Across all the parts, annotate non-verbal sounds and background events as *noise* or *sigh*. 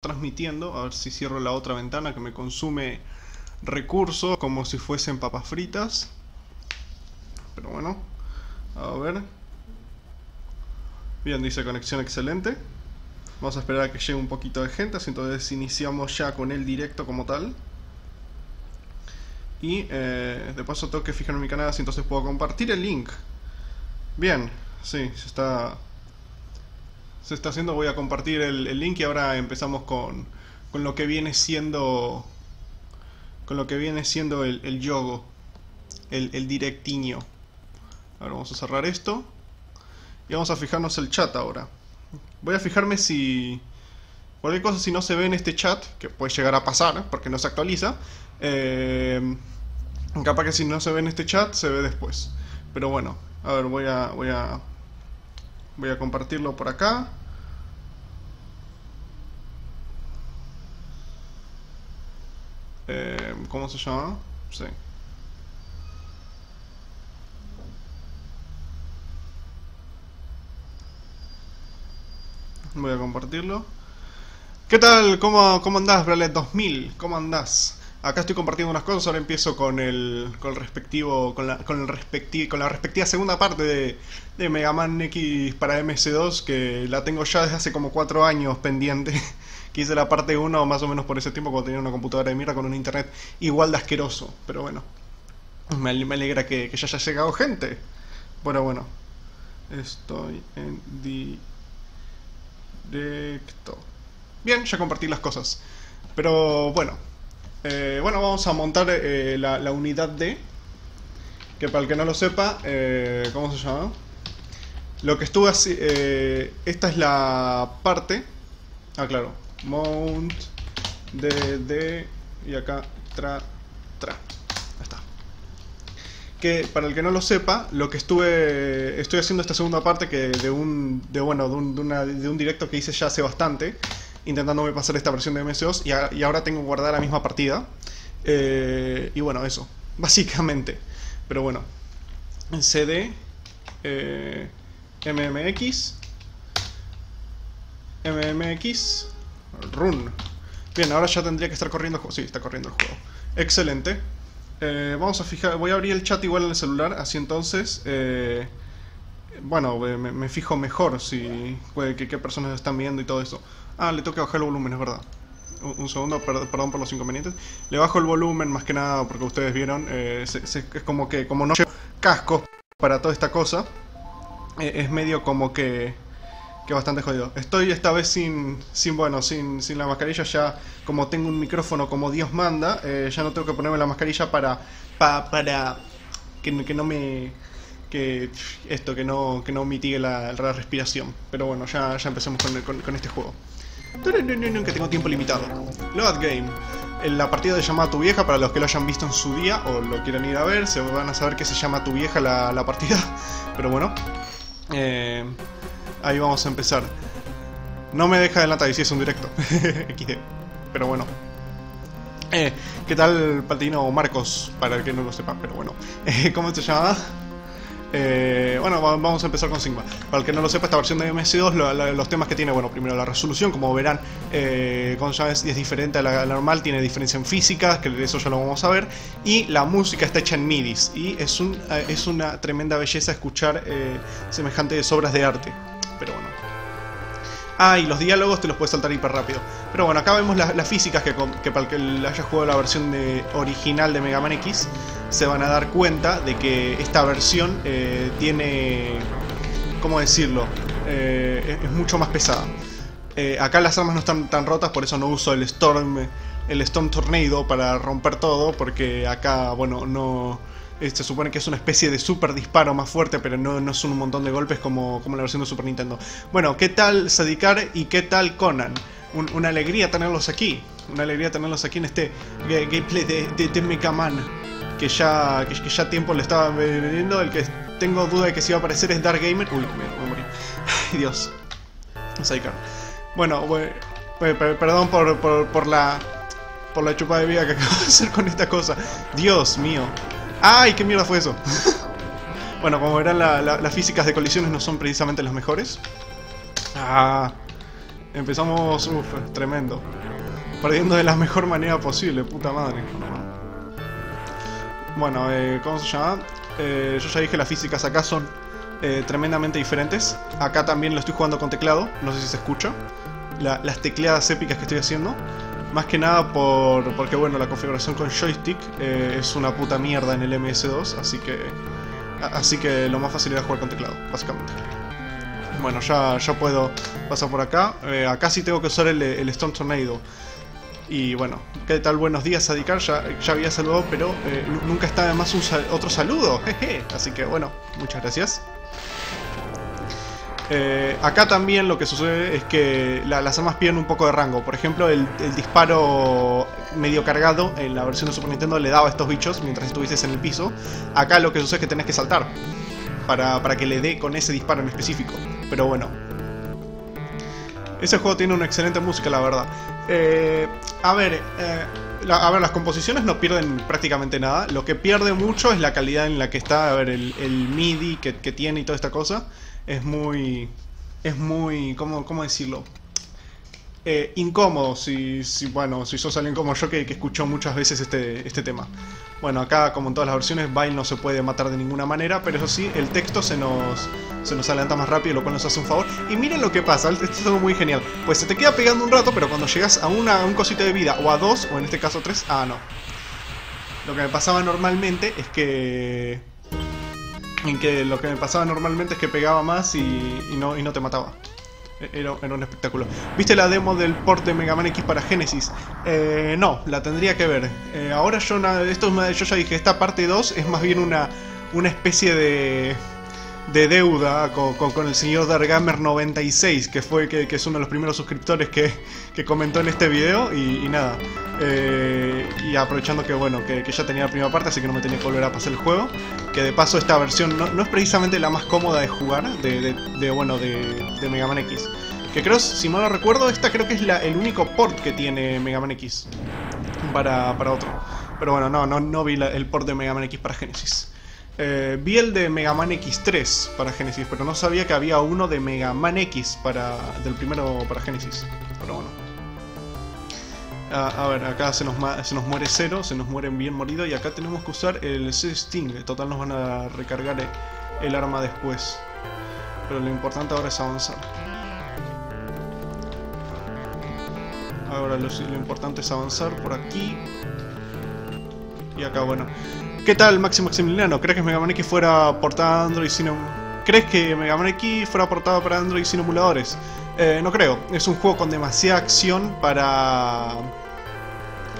transmitiendo. A ver si cierro la otra ventana que me consume recursos como si fuesen papas fritas. Pero bueno, a ver. Bien, dice conexión excelente. Vamos a esperar a que llegue un poquito de gente, así entonces iniciamos ya con el directo como tal. Y eh, de paso tengo que fijar en mi canal, así entonces puedo compartir el link. Bien, sí, se está se está haciendo. Voy a compartir el, link y ahora empezamos con, con, lo que viene siendo con lo que viene siendo el, yogo, el, el directiño. Ahora vamos a cerrar esto y vamos a fijarnos el chat ahora. Voy a fijarme si cualquier cosa si no se ve en este chat, que puede llegar a pasar porque no se actualiza. Eh, capaz que si no se ve en este chat se ve después. Pero bueno, a ver, voy a voy a voy a compartirlo por acá. Eh, ¿Cómo se llama? Sí. Voy a compartirlo. ¿Qué tal? ¿Cómo, cómo andás, Bralet 2000? ¿Cómo andás? Acá estoy compartiendo unas cosas, ahora empiezo con el, con el respectivo, con la, con el respectivo, con la respectiva segunda parte de, de Mega Man X para MS2, que la tengo ya desde hace como 4 años pendiente. *laughs* que hice la parte 1 más o menos por ese tiempo cuando tenía una computadora de mierda con un internet igual de asqueroso. Pero bueno, me, alegra que, ya haya llegado gente. Bueno, bueno, estoy en directo. Bien, ya compartí las cosas. Pero bueno, eh, bueno, vamos a montar eh, la, unidad D. Que para el que no lo sepa, eh, ¿cómo se llama? Lo que estuve así, esta es la parte. Ah, claro, mount de, y acá tra tra. Está. Que para el que no lo sepa lo que estuve estoy haciendo esta segunda parte que de un de bueno de un, de un directo que hice ya hace bastante intentándome pasar esta versión de MSOs y, y ahora tengo guardada la misma partida. Eh, y bueno eso *laughs* básicamente. Pero bueno cd eh, mmx mmx Run. Bien, ahora ya tendría que estar corriendo el juego. Sí, está corriendo el juego. Excelente. Eh, vamos a fijar, voy a abrir el chat igual en el celular, así entonces, eh, bueno, eh, me, fijo mejor si qué personas están viendo y todo eso. Ah, le que bajar el volumen, es verdad. Un, segundo, perdón por los inconvenientes. Le bajo el volumen más que nada porque ustedes vieron, es como que como no llevo casco para toda esta cosa, es medio como que que bastante jodido. Estoy esta vez sin, sin bueno, sin, sin la mascarilla, ya como tengo un micrófono como Dios manda, eh, ya no tengo que ponerme la mascarilla para, para que, que no me... que esto, que no, que no mitigue la, respiración. Pero bueno, ya, ya empecemos con, con, este juego. Que tengo tiempo limitado. Load Game. En la partida de Llama a tu vieja, para los que lo hayan visto en su día o lo quieran ir a ver, se van a saber que se llama tu vieja la, la partida. *laughs* Pero bueno. Eh, Ahí vamos a empezar. No me deja adelantar y si es un directo. *laughs* XD. Pero bueno. Eh, ¿Qué tal, Patino Marcos? Para el que no lo sepa, pero bueno. *laughs* ¿Cómo se llama? Eh, bueno, vamos a empezar con Sigma. Para el que no lo sepa, esta versión de MS2, los temas que tiene, bueno, primero la resolución, como verán, eh, con es, es, diferente a la, normal, tiene diferencia en física, que eso ya lo vamos a ver, y la música está hecha en MIDIs, y es, un, eh, es una tremenda belleza escuchar semejantes obras de arte pero bueno. Ah, y los diálogos te los puedes saltar hiper rápido. Pero bueno, acá vemos las físicas que, para el que haya jugado la versión de, original de Mega Man X, se van a dar cuenta de que esta versión eh, tiene... ¿Cómo decirlo? Eh, es, mucho más pesada. Eh, acá las armas no están tan rotas, por eso no uso el Storm, el Storm Tornado para romper todo, porque acá, bueno, no se supone que es una especie de super disparo más fuerte, pero no, no son un montón de golpes como, como la versión de Super Nintendo. Bueno, ¿qué tal Sadikar y qué tal Conan? una alegría tenerlos aquí. Una alegría tenerlos aquí en este gameplay de, de, Mega Man. Que ya, que, ya tiempo le estaba vendiendo. El que tengo duda de que se iba a aparecer es Dark Gamer. Uy, me, morí. Ay, Dios. Sadikar. Bueno, perdón por, por, por la por la chupa de vida que *laughs* acabo de hacer con esta cosa. Dios mío. ¡Ay, qué mierda fue eso! *laughs* bueno, como verán, las físicas de colisiones no son precisamente las mejores. Ah, Empezamos, uff, tremendo. Perdiendo de la mejor manera posible, puta madre. Bueno, eh, ¿cómo se llama? Eh, yo ya dije, las físicas acá son eh, tremendamente diferentes. Acá también lo estoy jugando con teclado, no sé si se escucha. las tecleadas épicas que estoy haciendo. Más que nada por, porque, bueno, la configuración con joystick eh, es una puta mierda en el MS2, así que... Así que lo más fácil era jugar con teclado, básicamente. Bueno, ya, ya puedo pasar por acá. Eh, acá sí tengo que usar el, Storm Tornado. Y bueno, ¿qué tal? Buenos días, Adicar. Ya, ya había saludado, pero eh, nunca está más otro saludo. Jeje. Así que bueno, muchas gracias. Eh, acá también lo que sucede es que las armas pierden un poco de rango. Por ejemplo, el, disparo medio cargado en la versión de Super Nintendo le daba a estos bichos mientras estuvieses en el piso. Acá lo que sucede es que tenés que saltar para, para que le dé con ese disparo en específico. Pero bueno, ese juego tiene una excelente música, la verdad. Eh, a ver, eh, a ver, las composiciones no pierden prácticamente nada. Lo que pierde mucho es la calidad en la que está, a ver, el, MIDI que, tiene y toda esta cosa. Es muy... Es muy... ¿Cómo, cómo decirlo? Eh, incómodo si, si, bueno, si sos alguien como yo que, que escuchó muchas veces este, este tema. Bueno, acá como en todas las versiones, Vile no se puede matar de ninguna manera, pero eso sí, el texto se nos, se nos adelanta más rápido, lo cual nos hace un favor. Y miren lo que pasa, esto es algo muy genial. Pues se te queda pegando un rato, pero cuando llegas a, una, un cosito de vida, o a dos, o en este caso tres, ah, no. Lo que me pasaba normalmente es que... En que lo que me pasaba normalmente es que pegaba más y, no, y no te mataba. Era, un espectáculo. ¿Viste la demo del port de Mega Man X para Genesis? Eh, no, la tendría que ver. Eh, ahora yo, esto, yo ya dije, esta parte 2 es más bien una, una especie de de deuda con, el señor Dargamer96, que fue que, es uno de los primeros suscriptores que, comentó en este video. Y, nada, eh, y aprovechando que bueno, que, ya tenía la primera parte, así que no me tenía que volver a pasar el juego. Que de paso esta versión no, es precisamente la más cómoda de jugar, de, bueno, de, Mega Man X. Que creo, si mal no recuerdo, esta creo que es el único port que tiene Mega Man X para, otro. Pero bueno, no, no, no vi el port de Mega Man X para Genesis. Eh, vi el de Mega Man X3 para Genesis, pero no sabía que había uno de Mega Man X para, del primero para Genesis. Pero bueno. a ver, acá se nos, se nos muere cero, se nos mueren bien morido y acá tenemos que usar el C-Sting. Total nos van a recargar el, arma después. Pero lo importante ahora es avanzar. Ahora lo, lo importante es avanzar por aquí. Y acá, bueno. ¿Qué tal, Maxi Maximiliano? ¿Crees que Mega Man X fuera portada Android sin... ¿Crees que Mega Man X fuera portada para Android sin emuladores? Eh, no creo. Es un juego con demasiada acción para...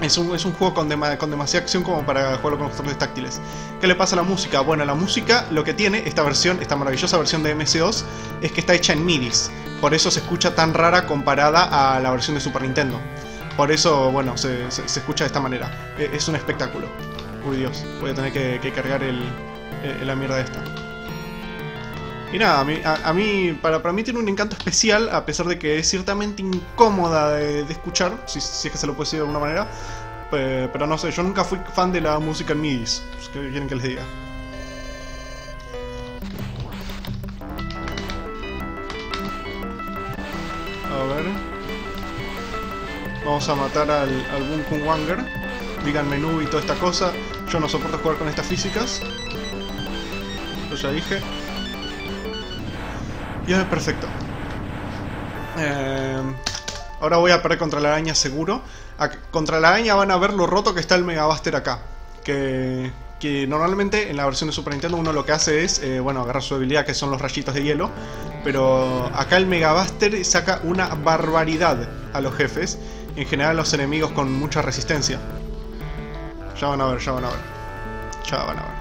Es un, es un juego con, con, demasiada acción como para jugarlo con controles táctiles. ¿Qué le pasa a la música? Bueno, la música lo que tiene esta versión, esta maravillosa versión de MS2, es que está hecha en MIDIs. Por eso se escucha tan rara comparada a la versión de Super Nintendo. Por eso, bueno, se, se escucha de esta manera. E, es un espectáculo. Uy Dios, voy a tener que, cargar el, la mierda esta. Y nada, a mí, para, para, mí tiene un encanto especial, a pesar de que es ciertamente incómoda de, escuchar, si, es que se lo puede decir de alguna manera. pero no sé, yo nunca fui fan de la música en MIDIs. ¿Qué quieren que les diga? A ver. Vamos a matar al, al Bunkun Wanger digan menú y toda esta cosa. Yo no soporto jugar con estas físicas. Yo ya dije. Y es perfecto. Eh, ahora voy a perder contra la araña seguro. contra la araña van a ver lo roto que está el Megabuster acá. Que, que normalmente en la versión de Super Nintendo uno lo que hace es, eh, bueno, agarrar su habilidad que son los rayitos de hielo. Pero acá el Megabuster saca una barbaridad a los jefes. En general los enemigos con mucha resistencia. Ya van a ver, ya van a ver. Ya van a ver.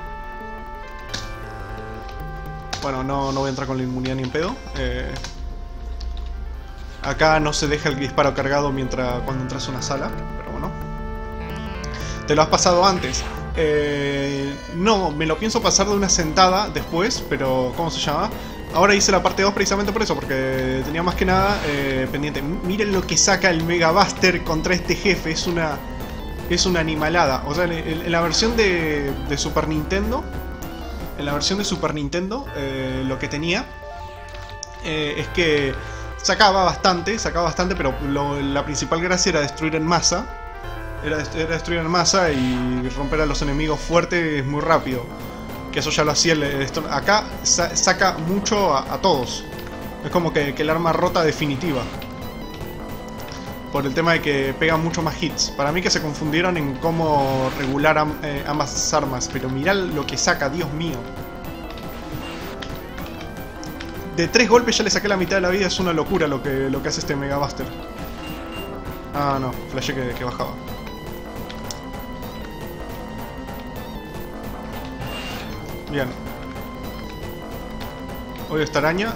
Bueno, no, no voy a entrar con la inmunidad ni en pedo. Eh, acá no se deja el disparo cargado mientras cuando entras a una sala, pero bueno. Te lo has pasado antes. Eh, no, me lo pienso pasar de una sentada después, pero ¿cómo se llama? Ahora hice la parte 2 precisamente por eso, porque tenía más que nada eh, pendiente. Miren lo que saca el Mega Buster contra este jefe, es una es una animalada. O sea, en, la versión de, Super Nintendo, en la versión de Super Nintendo, eh, lo que tenía eh, es que Sacaba bastante, sacaba bastante, pero la principal gracia era destruir en masa. Era, destruir en masa y romper a los enemigos fuertes muy rápido. Que eso ya lo hacía el, Acá saca mucho a, todos. Es como que, el arma rota definitiva. Por el tema de que pega mucho más hits. Para mí que se confundieron en cómo regular eh, ambas armas. Pero mirá lo que saca, Dios mío. De tres golpes ya le saqué la mitad de la vida, es una locura lo que, lo que hace este Mega Buster. Ah, no, flashé que, bajaba. Bien. Odio esta araña.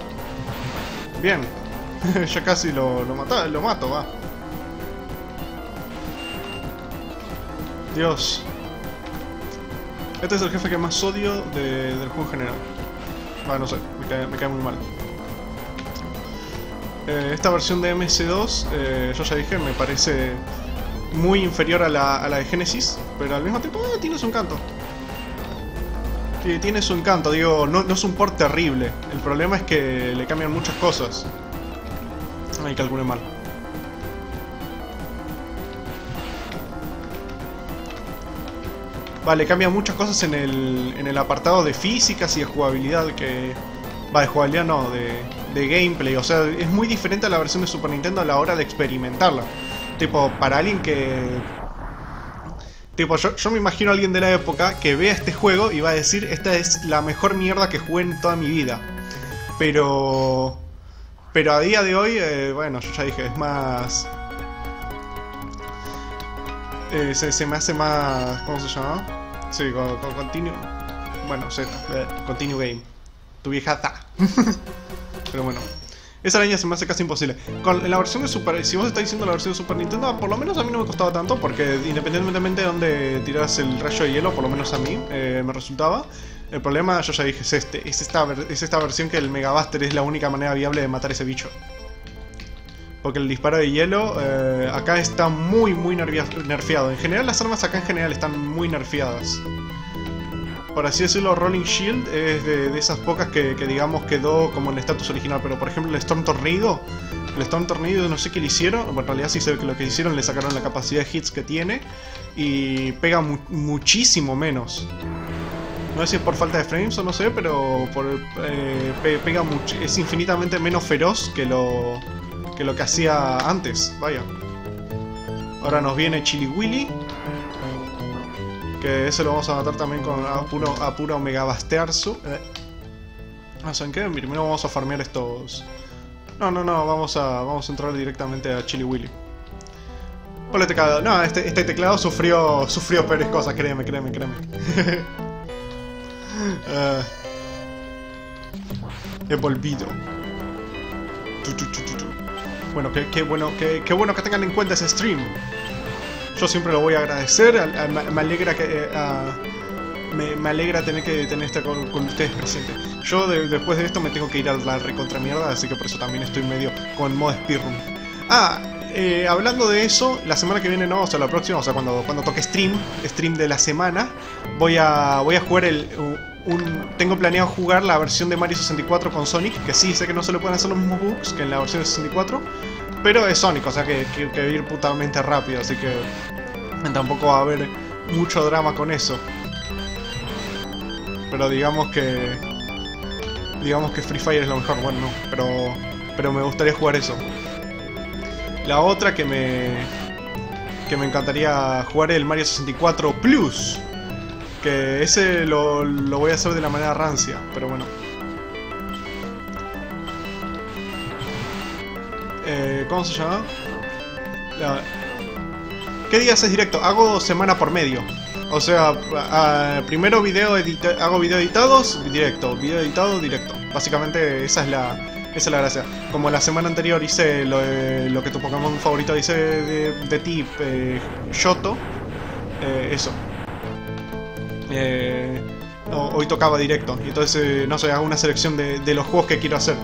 Bien. *laughs* ya casi lo, lo, lo mato, va. Dios. Este es el jefe que más odio del juego en general. Ah, no sé, me cae, muy mal. Eh, esta versión de MS2, eh, yo ya dije, me parece muy inferior a la, de Genesis, pero al mismo tiempo eh, tiene su encanto. Tiene su encanto, digo, no, es un port terrible. El problema es que le cambian muchas cosas. Ay, calculé mal. Vale, cambia muchas cosas en el, en el apartado de físicas y de jugabilidad que... Va, de jugabilidad no, de, de gameplay. O sea, es muy diferente a la versión de Super Nintendo a la hora de experimentarla. Tipo, para alguien que... Tipo, yo, yo me imagino a alguien de la época que vea este juego y va a decir, esta es la mejor mierda que jugué en toda mi vida. Pero... Pero a día de hoy, eh, bueno, yo ya dije, es más... Eh, se, me hace más... ¿Cómo se llama? Sí, con, con Continue... Bueno, Z, eh, Continue Game. Tu vieja ta. *laughs* Pero bueno. Esa araña se me hace casi imposible. Con la versión de Super... Si vos estás diciendo la versión de Super Nintendo, por lo menos a mí no me costaba tanto, porque independientemente de dónde tiras el rayo de hielo, por lo menos a mí, eh, me resultaba. El problema, yo ya dije, es este. Es esta, es esta versión que el Mega Buster es la única manera viable de matar ese bicho. Porque el disparo de hielo eh, acá está muy, muy nerfeado. En general las armas acá en general están muy nerfeadas. Por así decirlo, Rolling Shield es de, esas pocas que, digamos quedó como en el estatus original. Pero por ejemplo el Storm Tornado, el Storm Tornado no sé qué le hicieron. Bueno, en realidad sí sé que lo que hicieron le sacaron la capacidad de hits que tiene. Y pega muchísimo menos. No sé si es por falta de frames o no sé, pero por, eh, pega es infinitamente menos feroz que lo, que lo que hacía antes, vaya. Ahora nos viene Chili Willy. Que ese lo vamos a matar también con a puro, a puro Omega Bastearsu. Eh. Ah, ¿Saben qué? Primero vamos a farmear estos... No, no, no, vamos a, vamos a entrar directamente a Chili Willy. Hola teclado. No, este, este teclado sufrió, sufrió peores cosas, créeme, créeme, créeme. uh, he volvido. Bueno, qué, bueno, qué, bueno que tengan en cuenta ese stream. Yo siempre lo voy a agradecer. me, alegra que eh, me, alegra tener que tener este con, ustedes presentes. Yo después de esto me tengo que ir a la recontra mierda, así que por eso también estoy medio con modo speedrun. Ah, eh, hablando de eso, la semana que viene no, o sea, la próxima, o sea, cuando, cuando toque stream, stream de la semana, voy a, voy a jugar el, tengo planeado jugar la versión de Mario 64 con Sonic, que sí, sé que no se le pueden hacer los mismos bugs que en la versión de 64, pero es Sonic, o sea que quiero que ir putamente rápido, así que tampoco va a haber mucho drama con eso. Pero digamos que... Digamos que Free Fire es lo mejor, bueno, no, pero, pero me gustaría jugar eso. La otra que me... Que me encantaría jugar es el Mario 64 Plus. Que ese lo, voy a hacer de la manera rancia, pero bueno. Eh, ¿Cómo se llama? ¿Qué días es directo? Hago semana por medio. O sea, primero video hago video editados, directo. Video editado, directo. Básicamente esa es la, esa es la gracia. Como la semana anterior hice lo, que tu Pokémon favorito dice de, ti, eh, Shoto. Eh, eso. Eh, hoy tocaba directo. Y entonces, eh, no sé, hago una selección de, los juegos que quiero hacer.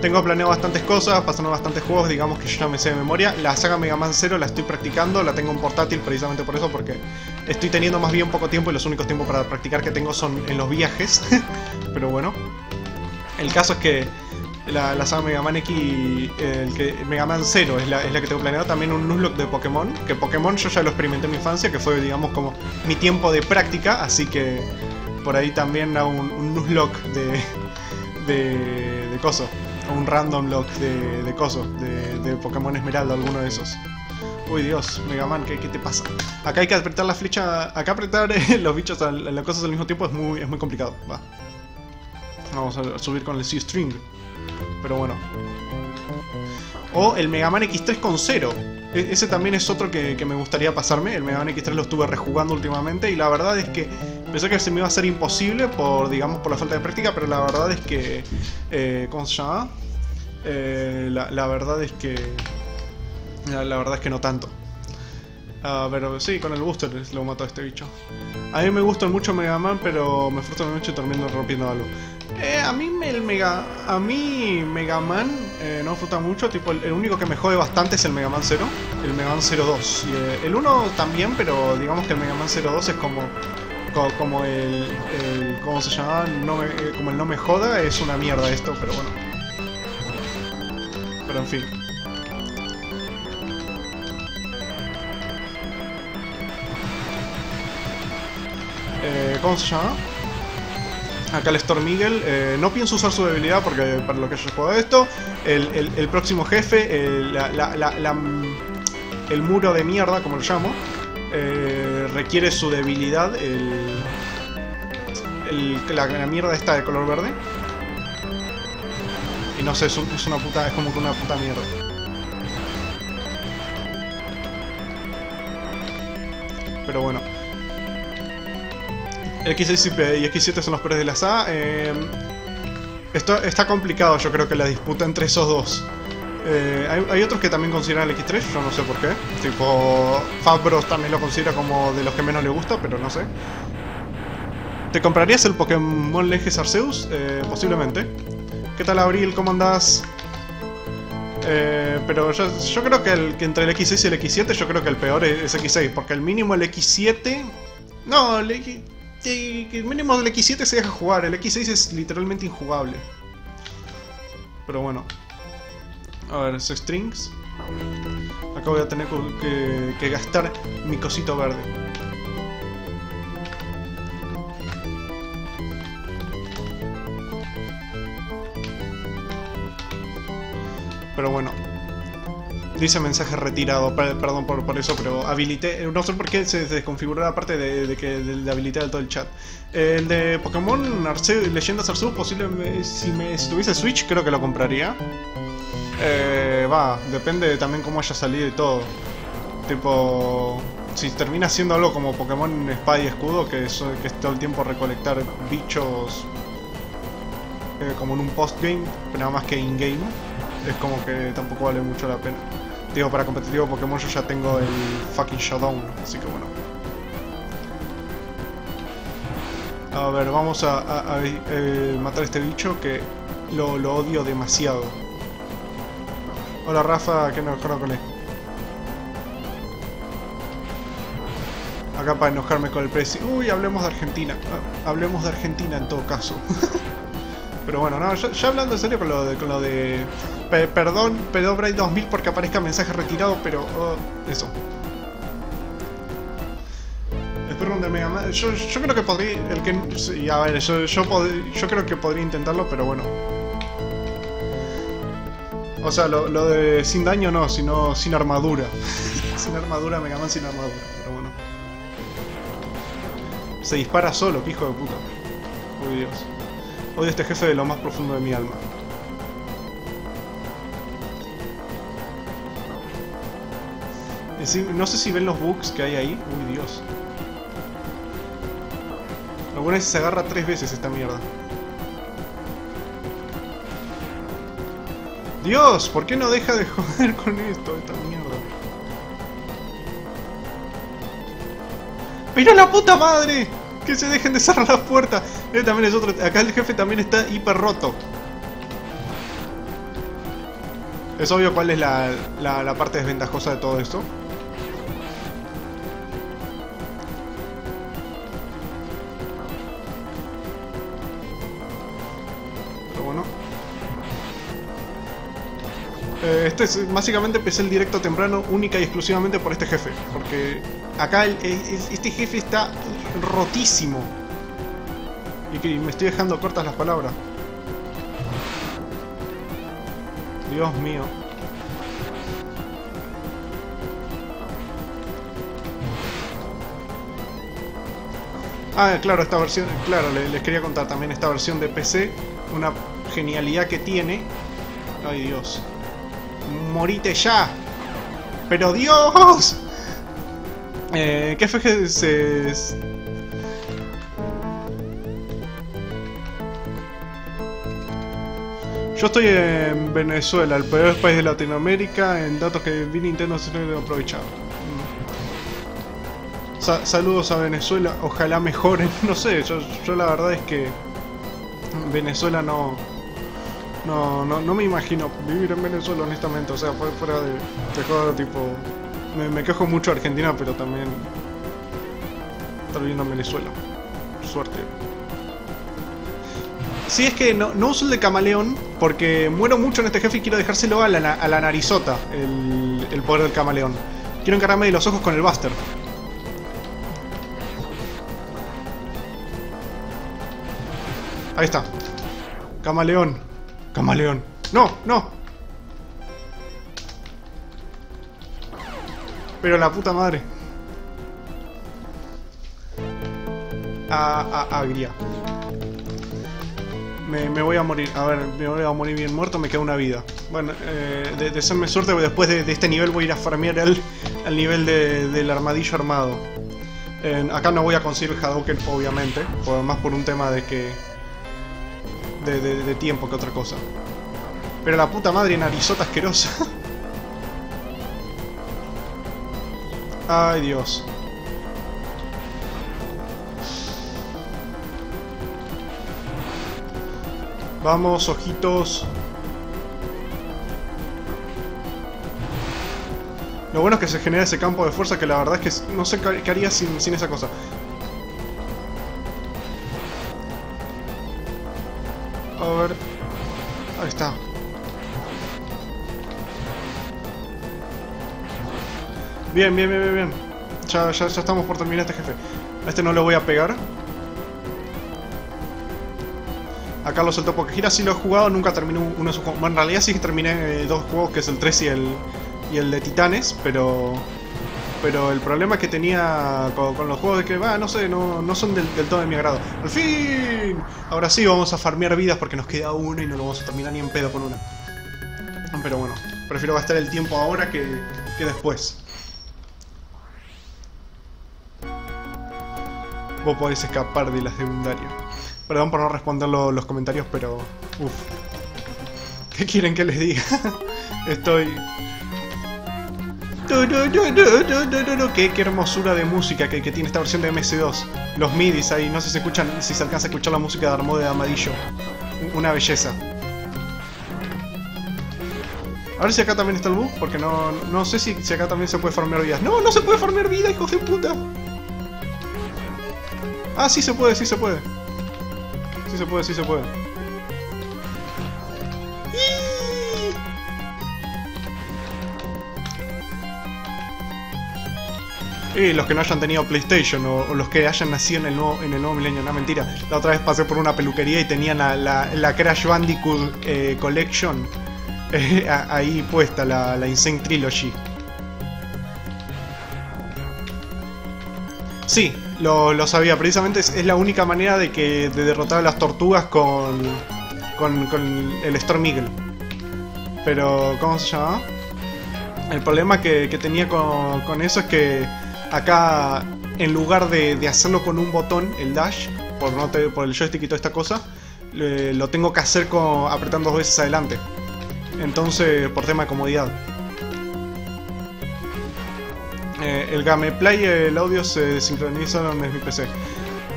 Tengo planeado bastantes cosas, pasando bastantes juegos, digamos que yo ya me sé de memoria. La saga Mega Man Zero la estoy practicando, la tengo en portátil precisamente por eso, porque estoy teniendo más bien poco tiempo y los únicos tiempos para practicar que tengo son en los viajes. *laughs* Pero bueno, el caso es que la, la saga Mega Man X, el que, Mega Man 0 es la, es la que tengo planeado. También un Nuzlocke de Pokémon, que Pokémon yo ya lo experimenté en mi infancia, que fue, digamos, como mi tiempo de práctica, así que por ahí también hago un, un Nuzlocke de, de, de coso, un Random Lock de, de coso, de, de Pokémon Esmeralda, alguno de esos. Uy Dios, Mega Man, ¿qué, qué te pasa? Acá hay que apretar la flecha, acá apretar eh, los bichos, al- las cosas al mismo tiempo es muy, es muy complicado, va. Vamos a subir con el C-String. Pero bueno. O el Mega Man X3 con 0. E- ese también es otro que, que me gustaría pasarme. El Mega Man X3 lo estuve rejugando últimamente y la verdad es que pensé que se me iba a hacer imposible por, digamos, por la falta de práctica, pero la verdad es que... eh, ¿Cómo se llama? Eh, la, la verdad es que... La, verdad es que no tanto. Ah, pero sí, con el booster lo mató a este bicho. A mí me gusta mucho Mega Man, pero me frustra mucho termino rompiendo algo. Eh, a mí el Mega, a mí Mega Man eh, no me frustra mucho, tipo el, único que me jode bastante es el Mega Man 0, el Mega Man 02. Y, eh, el 1 también, pero digamos que el Mega Man 02 es como co- como el, el ¿cómo se llama? No eh, como el no me joda, es una mierda esto, pero bueno. Pero en fin. ¿Cómo se llama? Acá el Storm Eagle. eh, no pienso usar su debilidad porque para lo que yo juego esto. El, el- próximo jefe, el, la- el muro de mierda, como lo llamo, eh, requiere su debilidad. El, la, mierda esta de color verde. Y no sé, es, un- es una puta, es como que una puta mierda. Pero bueno. X6 y y X7 son los peores de la saga. eh, esto está complicado, yo creo que la disputa entre esos dos. Eh, hay, otros que también consideran el X3, yo no sé por qué. Tipo, Fabros también lo considera como de los que menos le gusta, pero no sé. ¿Te comprarías el Pokémon Leges Arceus? Eh, posiblemente. ¿Qué tal, Abril? ¿Cómo andás? Eh, pero yo, creo que entre el X6 y el X7, yo creo que el peor es, es X6, porque el mínimo el X7. No, el, X, el- el mínimo del X7 se deja jugar, el X6 es literalmente injugable. Pero bueno. A ver, strings. Acá voy a tener que, que gastar mi cosito verde. Pero bueno. Dice mensaje retirado, per- perdón por, por eso, pero habilité, no sé por qué se desconfiguró la parte de, de que de, de habilitar todo el chat. El de Pokémon Arceus, Leyendas Arceus, posiblemente, si me si tuviese Switch, creo que lo compraría. Eh, va, depende también cómo haya salido y todo. Tipo, si termina siendo algo como Pokémon Espada y Escudo, que es, que todo el tiempo recolectar bichos eh, como en un postgame, nada más que in-game, es como que tampoco vale mucho la pena. Digo, para competitivo Pokémon yo ya tengo el fucking Showdown, así que bueno. A ver, vamos a, eh, matar a este bicho que lo, odio demasiado. Hola Rafa, que no enojaron con él. Acá para enojarme con el precio. Uy, hablemos de Argentina. Ah, hablemos de Argentina en todo caso. *laughs* Pero bueno, no, ya, ya hablando en serio con lo de... Con lo de pe- perdón, Pedobray 2000 porque aparezca mensaje retirado, pero... oh, eso. Espero de Mega Man. Yo, yo creo que podría... El que, a ver, yo, yo, pod- yo creo que podría intentarlo, pero bueno. O sea, lo, lo de sin daño no, sino sin armadura. *laughs* sin armadura, Mega Man sin armadura, pero bueno. Se dispara solo, hijo de puta. Uy, Dios. Odio este jefe de lo más profundo de mi alma. No sé si ven los bugs que hay ahí. Uy, Dios. Alguna vez se agarra tres veces esta mierda. Dios, ¿por qué no deja de joder con esto, esta mierda? ¡Pero la puta madre! Que se dejen de cerrar las puertas. Eh, también es otro. Acá el jefe también está hiper roto. Es obvio cuál es la, la parte desventajosa de todo esto. Eh, este es, básicamente empecé el directo temprano única y exclusivamente por este jefe. Porque acá el- este jefe está rotísimo. Y que me estoy dejando cortas las palabras. Dios mío. Ah, claro, esta versión, claro, le- les, quería contar también esta versión de PC, una genialidad que tiene. Ay Dios. Morite ya. Pero Dios. Eh, ¿Qué fue que se... Yo estoy en Venezuela, el peor país de Latinoamérica, en datos que vi Nintendo se han aprovechado. Mm. Sa- saludos a Venezuela, ojalá mejoren. *laughs* No sé, yo la verdad es que Venezuela no, no, no, no me imagino vivir en Venezuela, honestamente. O sea, fue fuera de, de tipo. Me, quejo mucho de Argentina, pero también. Estar viviendo en Venezuela. Suerte. Sí, es que no, no uso el de camaleón porque muero mucho en este jefe y quiero dejárselo a la, a la narizota, el, el poder del camaleón. Quiero encargarme de los ojos con el Buster. Ahí está. Camaleón. Camaleón. No, no. Pero la puta madre. Ah, ah, agria. Me, me voy a morir. A ver, me voy a morir bien muerto, me queda una vida. Bueno, eh, de, serme suerte, después de, este nivel voy a ir a farmear al, al nivel de- del armadillo armado. Acá no voy a conseguir Hadouken, obviamente, por, más por un tema de que... De, tiempo que otra cosa. Pero la puta madre narizota asquerosa. *laughs* Ay, Dios. Vamos, ojitos. Lo bueno es que se genera ese campo de fuerza que la verdad es que no sé qué haría sin esa cosa. Bien, bien, bien, bien, bien. Ya, ya, ya estamos por terminar este jefe. A este no le voy a pegar. Acá lo soltó porque gira sí lo he jugado, nunca terminé uno de sus juegos. Bueno, en realidad sí que terminé eh, dos juegos, que es el 3 y el, y el de Titanes, pero... Pero el problema que tenía con, los juegos de que, va, no sé, no, no son del, del todo de mi agrado. ¡Al fin! Ahora sí vamos a farmear vidas porque nos queda una y no lo vamos a terminar ni en pedo con una. Pero bueno, prefiero gastar el tiempo ahora que, que después. Vos podés escapar de la secundaria. Perdón por no responder lo- los comentarios, pero... Uf. ¿Qué quieren que les diga? *laughs* Estoy... Qué, qué hermosura de música que, que tiene esta versión de MS2. Los midis ahí, no sé si se escuchan, si se alcanza a escuchar la música de Armode de Amadillo. Una belleza. A ver si acá también está el bug, porque no, no sé si, si acá también se puede farmear vidas. ¡No, no se puede farmear vida, hijos de puta! Ah, sí se puede, sí se puede. Sí se puede, sí se puede. Y los que no hayan tenido PlayStation o, los que hayan nacido en el nuevo, en el nuevo milenio, no mentira. La otra vez pasé por una peluquería y tenían la, Crash Bandicoot eh, Collection *laughs* eh, ahí puesta, la, la Insane Trilogy. Sí, lo, lo sabía. Precisamente es, la única manera de que de derrotar a las tortugas con, con, con el Storm Eagle. Pero, ¿cómo se llama? El problema que, que tenía con, con eso es que acá, en lugar de, de hacerlo con un botón, el dash, por, no te- por el joystick y toda esta cosa, lo tengo que hacer con, apretando dos veces adelante. Entonces, por tema de comodidad. Eh, el gameplay y el audio se sincronizaron en mi PC.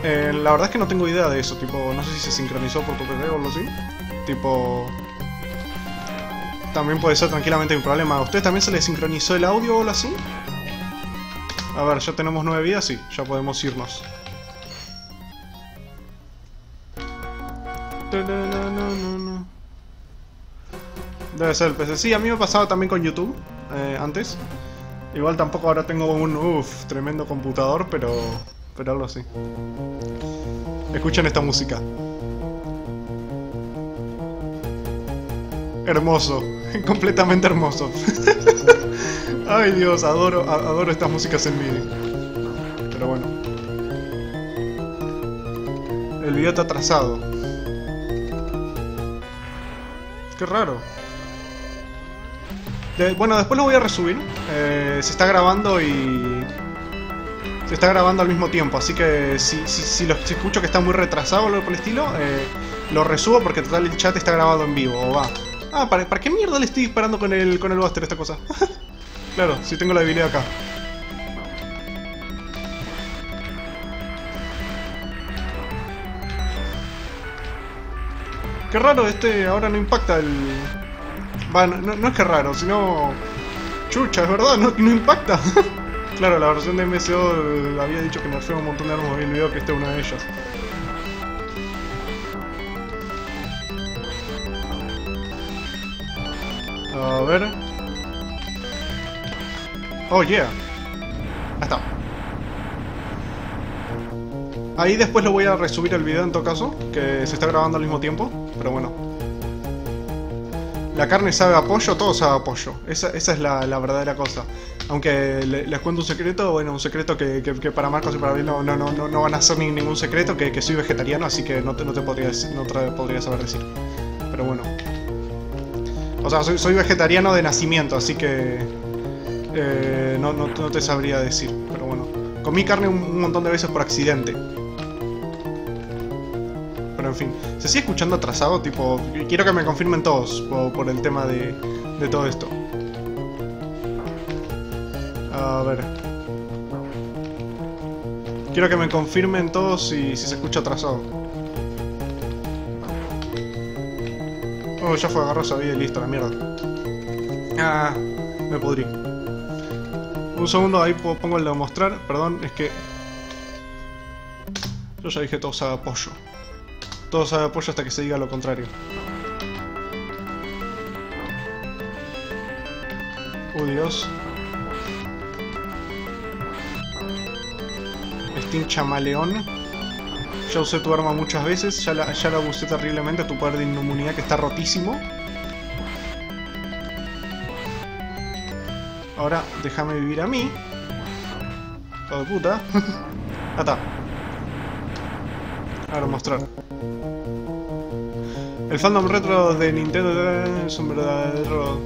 Eh, la verdad es que no tengo idea de eso, tipo, no sé si se sincronizó por tu PC o algo así. Tipo... También puede ser tranquilamente un problema. ¿A usted también se le sincronizó el audio o algo así? A ver, ya tenemos nueve vidas, sí, ya podemos irnos. Debe ser el PC. Sí, a mí me pasaba también con YouTube eh, antes. Igual tampoco ahora tengo un uff, tremendo computador, pero, pero algo así. Escuchen esta música. Hermoso, *laughs* completamente hermoso. *laughs* Ay Dios, adoro, adoro estas músicas en MIDI. Pero bueno. El video está atrasado. Qué raro. Bueno, después lo voy a resubir. Eh, se está grabando y... Se está grabando al mismo tiempo, así que si, si, lo, escucho que está muy retrasado o algo por el estilo, eh, lo resubo porque total el chat está grabado en vivo, o va. Ah, ¿para, ¿para qué mierda le estoy disparando con el, con el Buster esta cosa? *laughs* claro, si tengo la debilidad acá. Qué raro, este ahora no impacta el... Va, no, es que raro, sino... Chucha, es verdad, no, impacta. *laughs* claro, la versión de MSO había dicho que nerfeó un montón de armas y el que este es una de ellas. A ver. Oh, yeah. Ahí está. Ahí después lo voy a resubir el video en todo caso, que se está grabando al mismo tiempo, pero bueno. La carne sabe a pollo, todo sabe a pollo. Esa, es la, verdadera cosa. Aunque les cuento un secreto, bueno, un secreto que, para Marcos y para mí no, no, no, no, van a ser ningún secreto, que, soy vegetariano, así que no te, no te podría, no te podría saber decir. Pero bueno. O sea, soy, vegetariano de nacimiento, así que... Eh, no, no, te sabría decir, pero bueno. Comí carne un, montón de veces por accidente. En fin, se sigue escuchando atrasado, tipo... Quiero que me confirmen todos por, el tema de, de todo esto. A ver. Quiero que me confirmen todos si, si se escucha atrasado. Oh, ya fue, agarró esa vida y listo, la mierda. Ah, me podrí. Un segundo, ahí pongo el de mostrar. Perdón, es que... Yo ya dije todo sabe apoyo. Todo sabe apoyo hasta que se diga lo contrario. Uy, Dios. Steam Chamaleón. Ya usé tu arma muchas veces, ya la, ya la usé terriblemente, tu poder de inmunidad que está rotísimo. Ahora, déjame vivir a mí. Todo puta. *laughs* ah. Ahora mostrar. El fandom retro de Nintendo es un verdadero...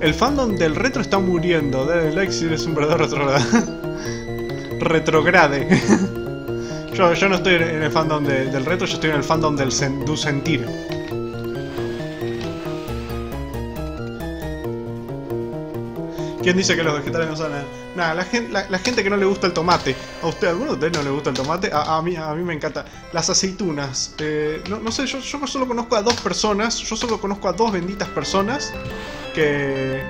El fandom del retro está muriendo. Dale like si eres un verdadero retro. *laughs* Retrograde. *laughs* Yo, no estoy en el fandom del reto, yo estoy en el fandom del du sentir. ¿Quién dice que los vegetarianos son nada? la, gente, la, gente que no le gusta el tomate. ¿A usted, a alguno de ustedes no le gusta el tomate? A, mí, a mí me encanta. Las aceitunas. Eh, no, sé, yo, solo conozco a dos personas. Yo solo conozco a dos benditas personas que.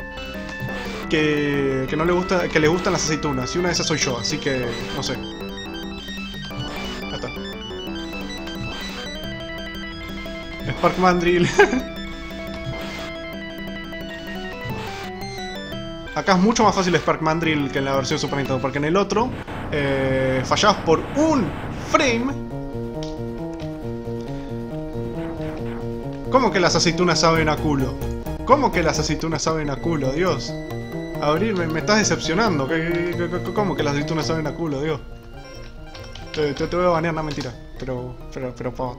Que, que no le gusta, que le gustan las aceitunas. Y una de esas soy yo, así que no sé. Spark Mandrill. *laughs* Acá es mucho más fácil Spark Mandrill que en la versión Super Nintendo, porque en el otro eh, fallabas por un frame. ¿Cómo que las aceitunas saben a culo? ¿Cómo que las aceitunas saben a culo, Dios? Abrir, me, estás decepcionando. ¿Cómo que las aceitunas saben a culo, Dios? Te, te, voy a banear, no mentira. Pero, pero, pero.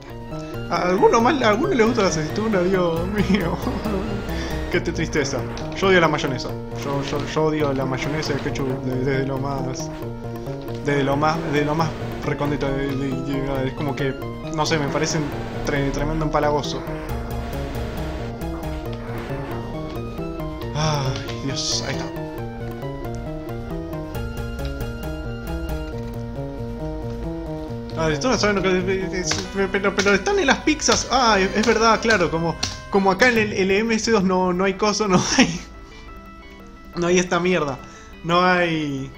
¿A alguno más, a le gusta la aceituna? Dios mío. Qué tristeza. Yo odio la mayonesa. Yo, yo, yo odio la mayonesa y el ketchup desde, lo más. Desde lo más. De lo más recóndito. es como que. No sé, me parecen tremendo empalagoso. Ay, Dios, ahí está. Ah, pero, pero están en las pizzas. Ah, es, verdad, claro, como, como acá en el, el MS2 no, no hay coso, *laughs* no hay. No hay esta mierda. No hay.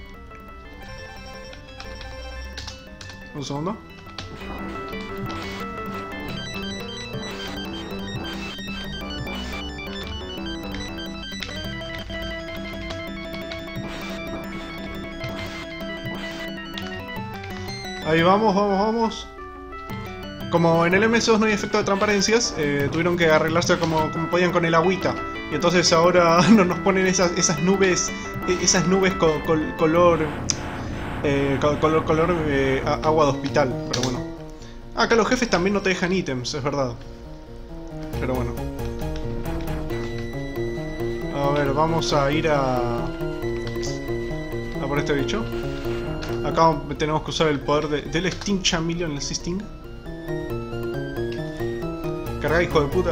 Un segundo. Ahí vamos, vamos, vamos. Como en el MS2 no hay efecto de transparencias, eh, tuvieron que arreglarse como, podían con el agüita. Y entonces ahora *laughs* no nos ponen esas, esas nubes, e, esas nubes color, eh, color, color eh, agua de hospital. Pero bueno. Acá los jefes también no te dejan ítems, es verdad. Pero bueno. A ver, vamos a ir a... A por este bicho. Acá tenemos que usar el poder de, del Sting Chameleon, el Sting. Carga, hijo de puta.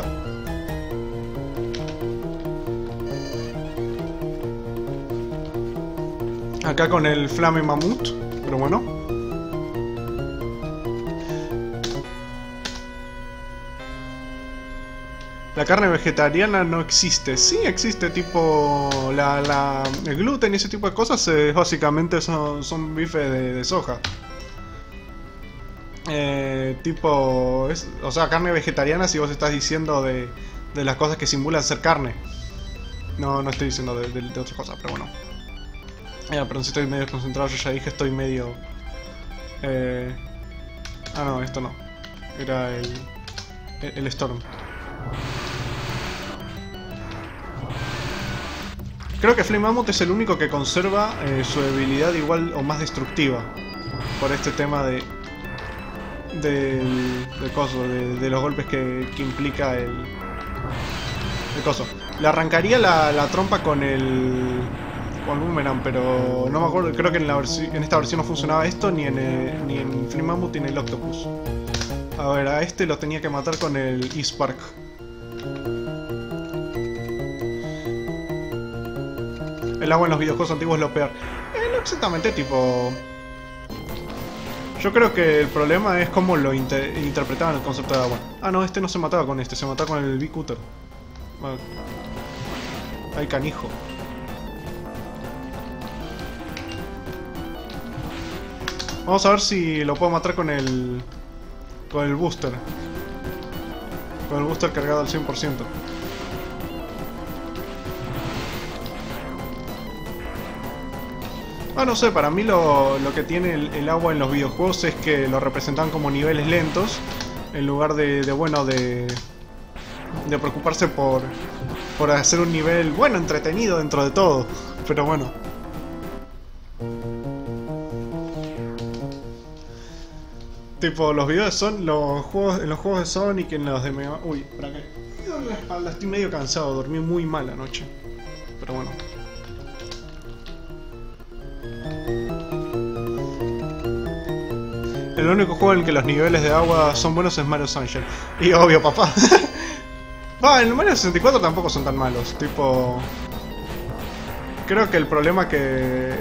Acá con el Flame Mamut, pero bueno. La carne vegetariana no existe. Sí existe, tipo la, el gluten y ese tipo de cosas, eh, básicamente son, son bifes de soja. Eh, tipo, o sea, carne vegetariana si vos estás diciendo de, de las cosas que simulan ser carne. No, no estoy diciendo de, de, otras cosas, pero bueno. Ya, pero si estoy medio concentrado, yo ya dije, estoy medio... Eh... Ah, no, esto no. Era el... El, Storm. Creo que Flame Mammoth es el único que conserva eh, su debilidad igual o más destructiva. Por este tema de del, coso, de, los golpes que, implica el, el coso. Le arrancaría la, trompa con el con Boomerang, pero no me acuerdo, creo que en, la en esta versión no funcionaba esto, ni en, el, ni en Free Mammoth ni el Octopus. A ver, a este lo tenía que matar con el E-Spark. El agua en los videojuegos antiguos es lo peor. Eh, no exactamente, tipo... Yo creo que el problema es cómo lo interpretaban el concepto de agua. Ah, no, este no se mataba con este, se mataba con el B-Cutter. Ay, canijo. Vamos a ver si lo puedo matar con el... Con el booster. Con el booster cargado al 100%. Ah, no sé, para mí lo, que tiene el, agua en los videojuegos es que lo representan como niveles lentos, en lugar de, bueno, de, de preocuparse por, por hacer un nivel, bueno, entretenido dentro de todo, pero bueno. Tipo, los videos son los juegos, en los juegos de Sonic, en los de Mega... Uy, para espalda, estoy medio cansado, dormí muy mal anoche. Pero bueno. El único juego en el que los niveles de agua son buenos es Mario Sunshine. Y obvio, papá. Va, *laughs* en Mario 64 tampoco son tan malos. Tipo... Creo que el problema que...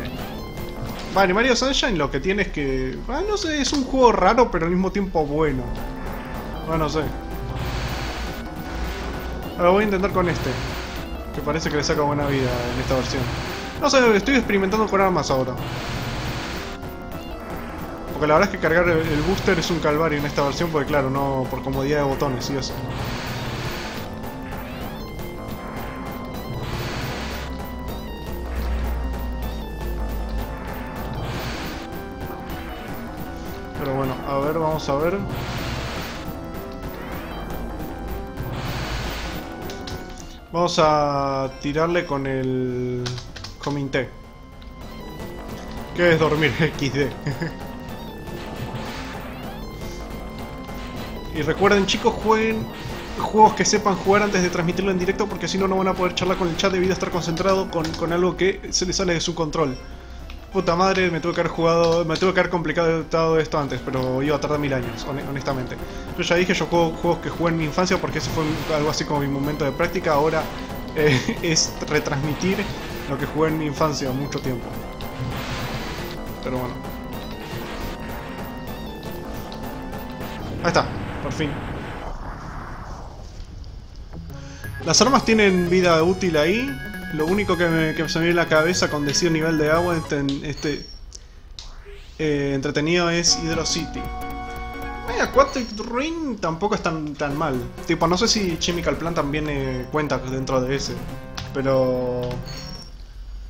Va, en Mario Sunshine lo que tiene es que... Ah, no sé, es un juego raro pero al mismo tiempo bueno. Bueno, no sé. Ahora voy a intentar con este. Que parece que le saca buena vida en esta versión. No sé, estoy experimentando con armas ahora. Porque la verdad es que cargar el booster es un calvario en esta versión, porque claro, no por comodidad de botones y eso. Pero bueno, a ver, vamos a ver. Vamos a tirarle con el Comité. ¿Qué es dormir *laughs* XD? Y recuerden chicos, jueguen juegos que sepan jugar antes de transmitirlo en directo porque si no no van a poder charlar con el chat debido a estar concentrado con, algo que se les sale de su control. Puta madre, me tuve que haber jugado, me tuve que haber complicado esto antes, pero iba a tardar mil años, honestamente. Yo ya dije, yo juego juegos que jugué en mi infancia porque ese fue algo así como mi momento de práctica, ahora eh, *laughs* es retransmitir lo que jugué en mi infancia mucho tiempo. Pero bueno. Ahí está por fin. Las armas tienen vida útil ahí. Lo único que, me, que se me viene a la cabeza con decir nivel de agua este, este eh, entretenido es Hydro City. Aquatic Ruin tampoco es tan, tan mal. Tipo, no sé si Chemical Plant también eh, cuenta dentro de ese. Pero...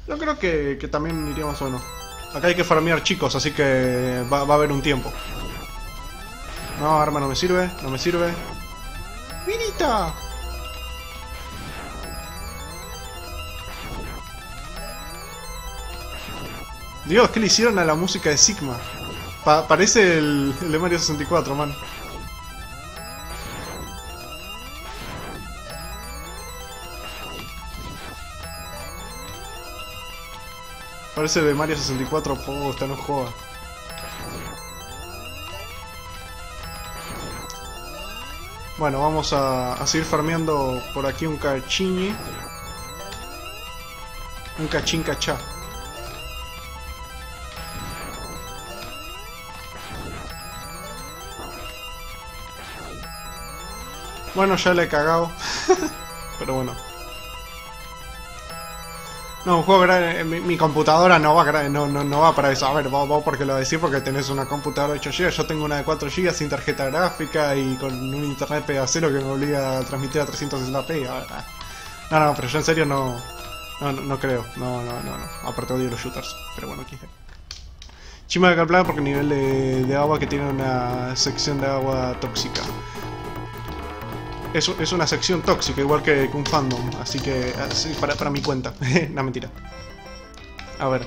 Yo creo que, que también iría más o menos. Acá hay que farmear chicos, así que va, va a haber un tiempo. No, arma no me sirve, no me sirve. ¡Vinita! Dios, ¿qué le hicieron a la música de Sigma? Pa- parece el, el de Mario 64, man. Parece de Mario 64, posta, no joda. Bueno, vamos a, a seguir farmeando por aquí un cachiñe. Un cachín cachá. Bueno, ya le he cagado. *laughs* Pero bueno. No, un juego grande. Mi, mi computadora no va, no, no, no va para eso. A ver, vos, vos porque lo decís porque tenés una computadora de 8 GB. Yo tengo una de 4 GB sin tarjeta gráfica y con un internet pedacero que me obliga a transmitir a 360p. A ver, ah. No, no, pero yo en serio no. No, no, creo. No, no, no, no. Aparte odio los shooters. Pero bueno, quise. Chima de Calplana porque nivel de agua que tiene una sección de agua tóxica. Es, una sección tóxica, igual que, que un fandom, así que para, para mi cuenta. *laughs* no, mentira. A ver.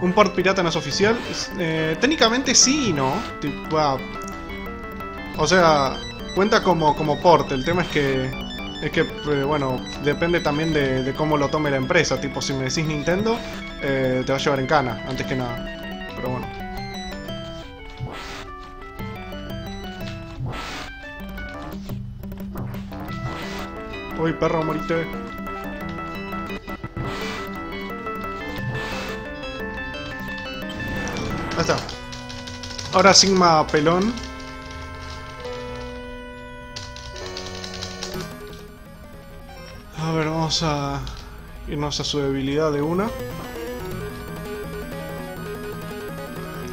¿Un port pirata no es oficial? Eh, técnicamente sí y no. Tipo, ah, o sea, cuenta como, como port. El tema es que. Es que, eh, bueno, depende también de, de cómo lo tome la empresa. Tipo, si me decís Nintendo, eh, te va a llevar en cana, antes que nada. Pero bueno. Uy, perro, morite. Ahí está. Ahora Sigma pelón. A ver, vamos a irnos a su debilidad de una.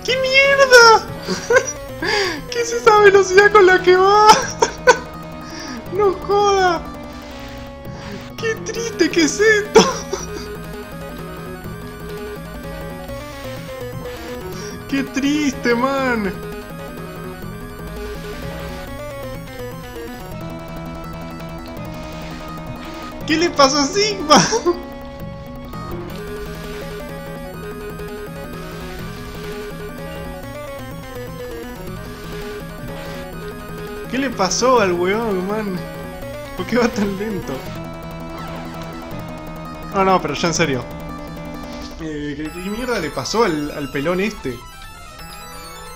¡Qué mierda! *laughs* ¿Qué es esa velocidad con la que va? *laughs* ¡No joda! ¡Qué triste que es esto! ¡Qué triste, man! ¿Qué le pasó a Sigma? ¿Qué le pasó al weón, man? ¿Por qué va tan lento? No, no, pero ya en serio. Eh, ¿qué, mierda le pasó al, al pelón este?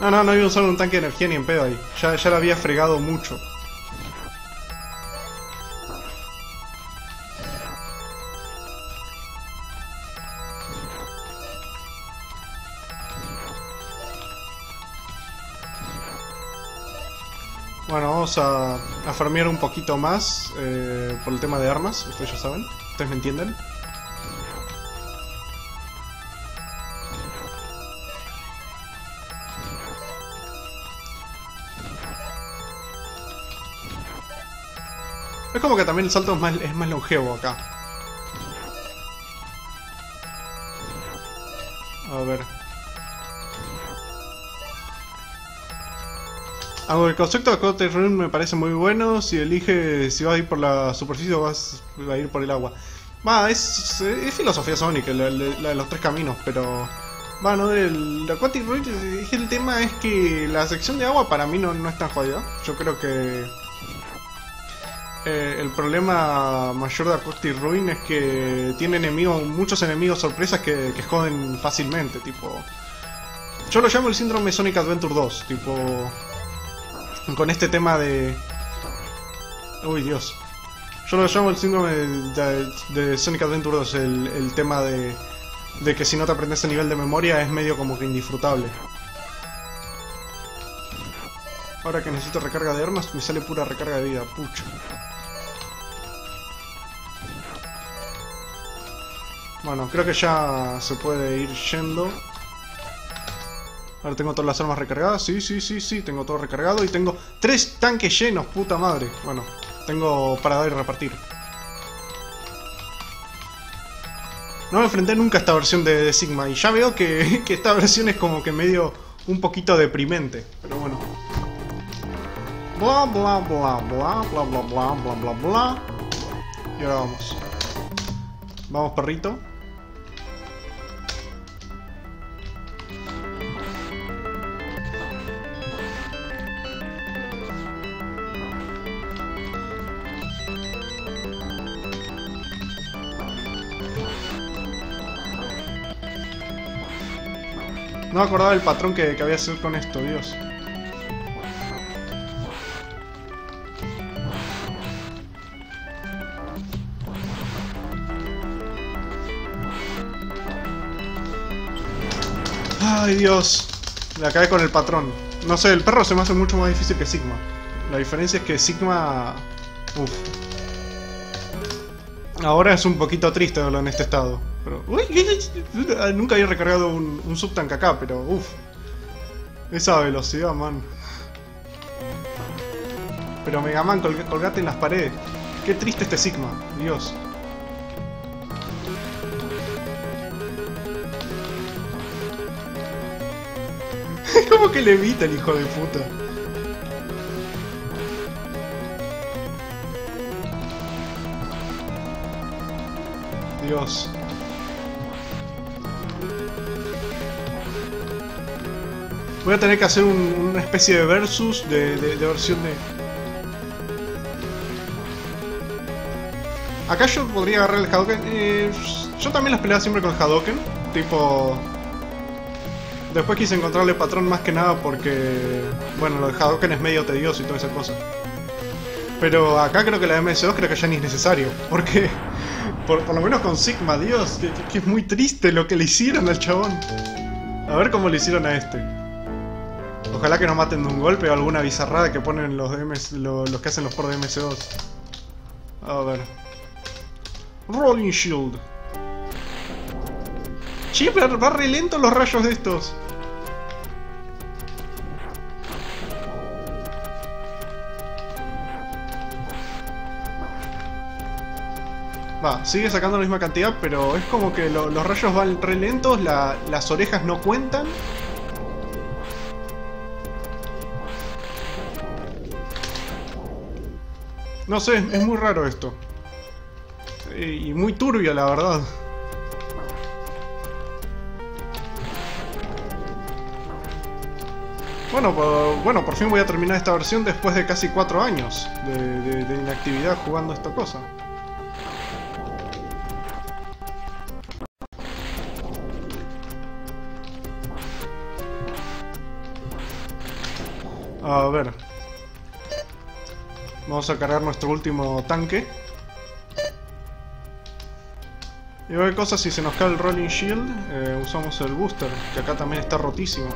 No, no, no iba a usar un tanque de energía ni en pedo ahí. Ya, ya lo había fregado mucho. Bueno, vamos a, a farmear un poquito más eh, por el tema de armas, ustedes ya saben, ustedes me entienden. Como que también el salto es más, es más longevo acá. A ver. Algo el concepto de Cote Rune me parece muy bueno. Si elige si vas a ir por la superficie o vas a ir por el agua. Va, es, es filosofía Sonic, la, de los tres caminos, pero. Bueno, el, Aquatic que el tema es que la sección de agua para mí no, no es tan jodida. Yo creo que. Eh, el problema mayor de Aquatic Ruin es que tiene enemigos, muchos enemigos sorpresas que, que joden fácilmente, tipo. Yo lo llamo el síndrome Sonic Adventure 2, tipo con este tema de... Uy, Dios. Yo lo llamo el síndrome de, de Sonic Adventure 2, el, el tema de, de que si no te aprendes el nivel de memoria es medio como que indisfrutable. Ahora que necesito recarga de armas, me sale pura recarga de vida, pucho. Bueno, creo que ya se puede ir yendo. Ahora tengo todas las armas recargadas. Sí, sí, sí, sí. Tengo todo recargado. Y tengo tres tanques llenos, puta madre. Bueno, tengo para dar y repartir. No me enfrenté nunca a esta versión de, Sigma y ya veo *laughs* que esta versión es como que medio un poquito deprimente. Pero bueno. Bla bla bla bla bla bla bla bla bla bla. Y ahora vamos. Vamos perrito. No me acordaba del patrón que, que había hacer con esto, Dios. Ay, Dios. La cae con el patrón. No sé, el perro se me hace mucho más difícil que Sigma. La diferencia es que Sigma... Uf. Ahora es un poquito triste verlo en este estado. Pero... Uy, nunca había recargado un, un subtank acá, pero uf. Esa velocidad, man. Pero Megaman, colg colgate en las paredes. Qué triste este Sigma, Dios. ¿Cómo que le evita el hijo de puta? Dios. Voy a tener que hacer un, una especie de versus de, versión de... Acá yo podría agarrar el Hadoken. Eh, yo también las peleaba siempre con el Hadoken. Tipo... Después quise encontrarle patrón más que nada porque... Bueno, lo de Hadoken es medio tedioso y toda esa cosa. Pero acá creo que la MS2 creo que ya ni es necesario. Porque... Por, lo menos con Sigma, Dios, que, es muy triste lo que le hicieron al chabón. A ver cómo le hicieron a este. Ojalá que no maten de un golpe o alguna bizarrada que ponen los, MS, los, los que hacen los por de MS2. A ver. Rolling Shield. Che, va re lento los rayos de estos. Va, sigue sacando la misma cantidad, pero es como que lo, los rayos van re lentos, la, las orejas no cuentan. No sé, es muy raro esto. Y muy turbio, la verdad. Bueno, por, bueno, por fin voy a terminar esta versión después de casi 4 años de, de, de inactividad jugando esta cosa. A ver. Vamos a cargar nuestro último tanque. Y ver cosas si se nos cae el Rolling Shield, eh, usamos el Booster, que acá también está rotísimo.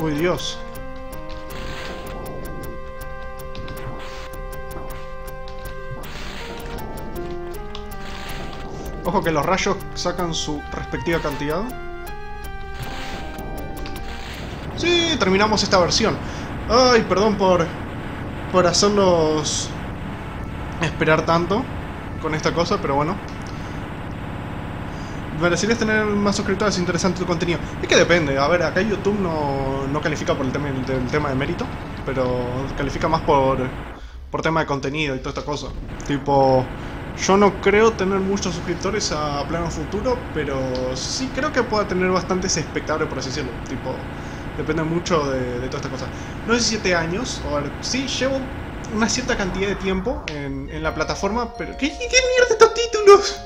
Uy, Dios. Que los rayos sacan su respectiva cantidad. Sí, terminamos esta versión. Ay, perdón por, por hacerlos esperar tanto con esta cosa, pero bueno. Merecerías tener más suscriptores, interesante tu contenido. Es que depende, a ver, acá YouTube no, no califica por el tema, el, tema de mérito, pero califica más por, por tema de contenido y toda esta cosa. Tipo, yo no creo tener muchos suscriptores a plano futuro, pero sí creo que pueda tener bastantes espectadores, por así decirlo. Tipo, depende mucho de, de toda esta cosa. No sé si 7 años, o sí, llevo una cierta cantidad de tiempo en, la plataforma, pero... ¿Qué, qué mierda estos títulos?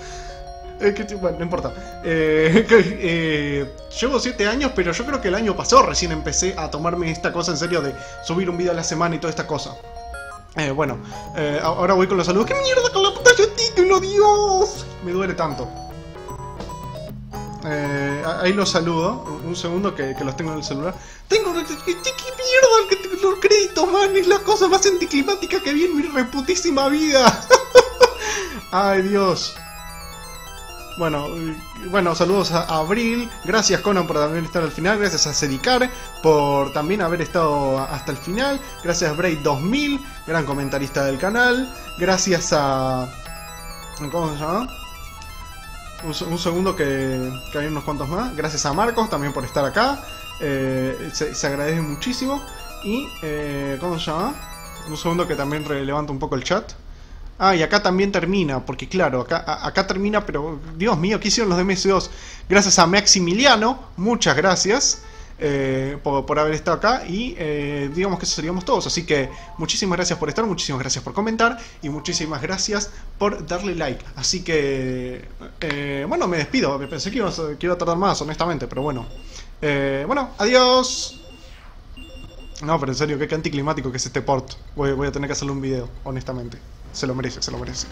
*laughs* eh, que, bueno, no importa. Eh, *laughs* eh, llevo 7 años, pero yo creo que el año pasado recién empecé a tomarme esta cosa en serio de subir un video a la semana y toda esta cosa. Eh, bueno, eh, ahora voy con los saludos. ¡Qué mierda con la puta título, Dios! Me duele tanto. Eh, ahí los saludo. Un segundo que, que, los tengo en el celular. Tengo. ¡Qué, qué mierda! Los créditos, man. Es la cosa más anticlimática que vi en mi reputísima vida. *laughs* Ay, Dios. Bueno, bueno, saludos a Abril. Gracias Conan por también estar al final. Gracias a Cedicar por también haber estado hasta el final. Gracias Braid 2000, gran comentarista del canal. Gracias a... ¿Cómo se llama? Un, segundo que, que, hay unos cuantos más. Gracias a Marcos también por estar acá. Eh, se, agradece muchísimo. Y... Eh, ¿Cómo se llama? Un segundo que también levanto un poco el chat. Ah, y acá también termina, porque claro, acá, acá termina, pero Dios mío, ¿qué hicieron los de MS2? Gracias a Maximiliano, muchas gracias eh, por, haber estado acá y eh, digamos que eso seríamos todos. Así que muchísimas gracias por estar, muchísimas gracias por comentar y muchísimas gracias por darle like. Así que, eh, bueno, me despido, pensé que iba a, que tardar más, honestamente, pero bueno. bueno, adiós. No, pero en serio, qué anticlimático que es este port. Voy a tener que hacerle un video, honestamente. Se lo merece, se lo merece.